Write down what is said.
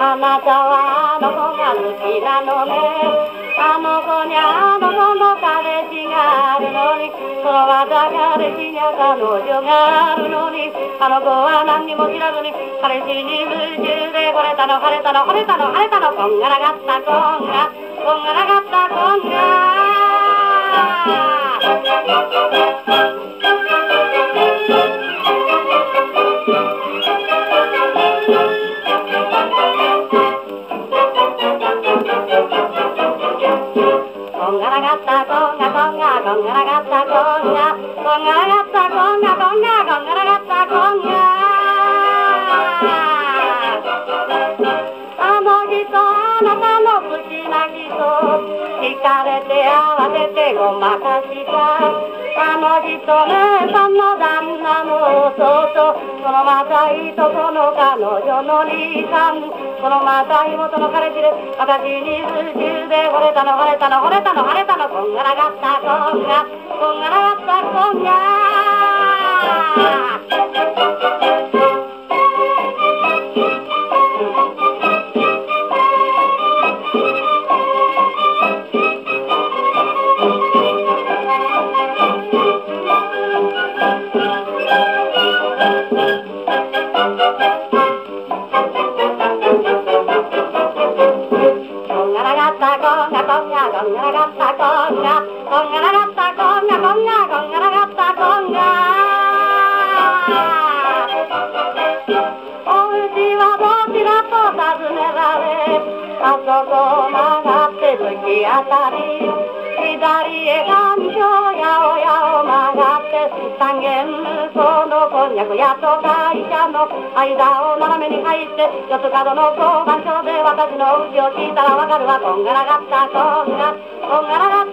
あなたはあの子が好きなのね。あの子にあの子の彼氏があるのにそのまた彼氏には彼女があるのにあの子は何にも知らずに彼氏に夢中で惚れたの晴れたの惚れたの晴れたの。こんがらがったこんがこんがらがったこんが。こんがらがったこんがこんがらがったこんがこんがこんがらがったこんがあの人あなたの好きな人惹かれて慌ててごまかしたあの人ねさんの旦那とそのまたいとこの彼女の兄さんこのまた妹の彼氏で私に夢中で惚れたの惚れたの惚れたの惚れたのこんがらがったこんがこんがらがったこんがこんがらがったこんがこんがらがったこんがこんがこんがらがったこんがおうちはどちらと尋ねられあそこを曲がって突き当たり左へ岩礁やおやお曲がり三軒そのこんにゃく屋と会社の間を斜めに入って四つ角の交番所で私のうちを聞いたらわかるわ。こんがらがったこんがこんがらがった。